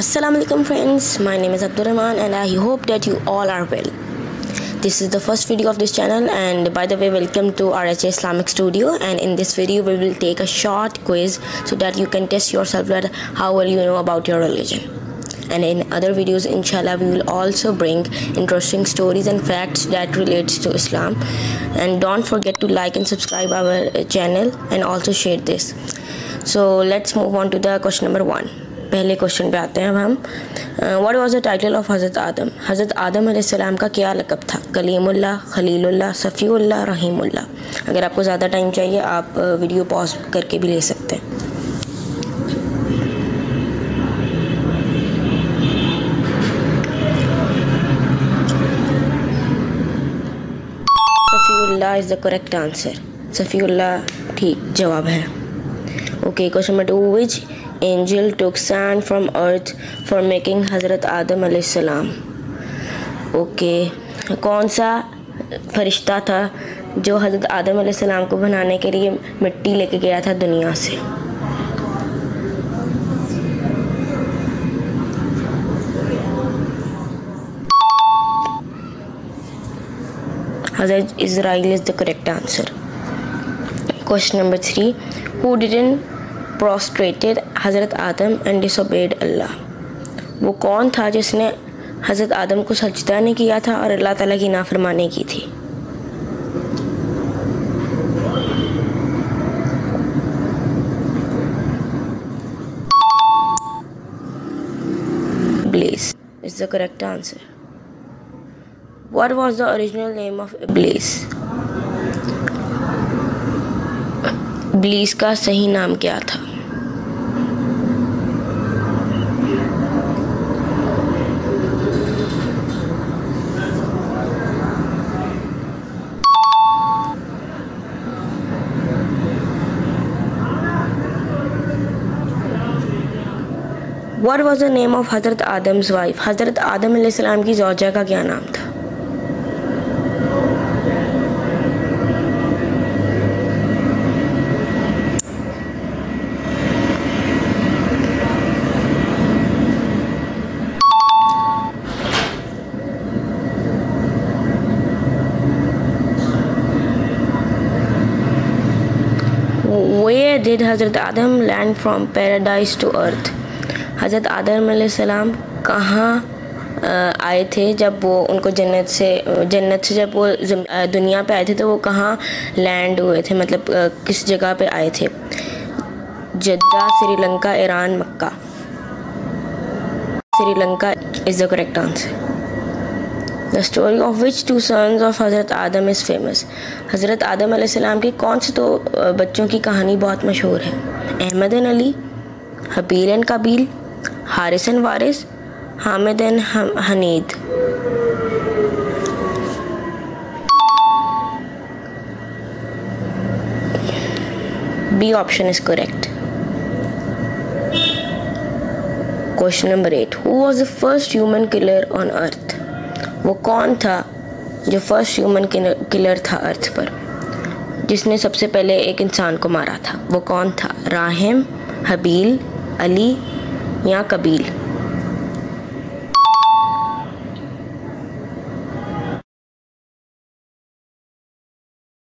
Assalamualaikum friends my name is Abdul Rahman and I hope that you all are well this is the first video of this channel and by the way welcome to RHA Islamic studio and in this video we will take a short quiz so that you can test yourself that how well you know about your religion and in other videos inshallah we will also bring interesting stories and facts that relates to islam and don't forget to like and subscribe our channel and also share this so let's move on to the question number one پہلے question پہ آتے ہیں اب ہم what was the title of حضرت Adam علیہ السلام کا کیا لقب تھا کلیم اللہ خلیل اللہ صفی اللہ رحیم اللہ اگر آپ کو زیادہ ٹائم چاہیے آپ ویڈیو پاز کر کے بھی لے سکتے ہیں صفی اللہ کریکٹ آنسر صفی اللہ ٹھیک جواب ہے فرشتہ تھا جو حضرت کو بنانے کے لیے مٹی لے کے گیا تھا دنیا سے کریکٹ آنسر جس نے حضرت آدم کو سجدہ نہیں کیا تھا اور اللہ تعالیٰ کی نافرمانی کی تھی correct answer what was original name ابلیس ابلیس کا صحیح نام کیا تھا What was the name of حضرت آدمز وائف حضرت آدم علیہ السلام کی زوجہ کا کیا نام تھا ویئر ڈیڈ حضرت Adam land from paradise to earth حضرت آدم علیہ السلام کہاں آئے تھے جب وہ ان کو جنت سے جنت سے جب وہ دنیا پہ آئے تھے تو وہ کہاں لینڈ ہوئے تھے مطلب کس جگہ پہ آئے تھے Jeddah Sri Lanka Iran Mecca Sri Lanka is the correct answer the story of which two sons of حضرت آدم از فیمس حضرت آدم علیہ السلام کی کون سے تو بچوں کی کہانی بہت مشہور ہے احمد ان علی حبیل این قبیل حارث این وارث حامدین حنید B option is correct question number eight who was the first human killer on earth وہ کون تھا جو فرسٹ ہیومن کلر تھا ارتھ پر جس نے سب سے پہلے ایک انسان کو مارا تھا وہ کون تھا راہم حبیل علی یا قبیل